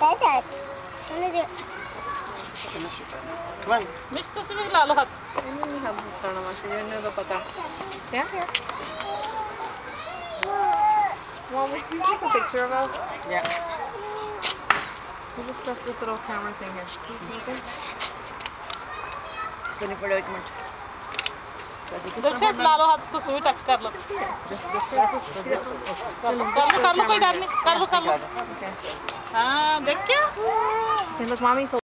Dad. Come on. Mr. Smith, Lalo. A turn Stand here. Mom, well, can you take a picture of us? Yeah. You just press this little camera thing here. Can you put it much? दर्शक लालो हाथ को सुई touch कर लो कर लो कर लो कोई डर नहीं कर लो कर लो Ah, thank you. Hey, look, mommy's so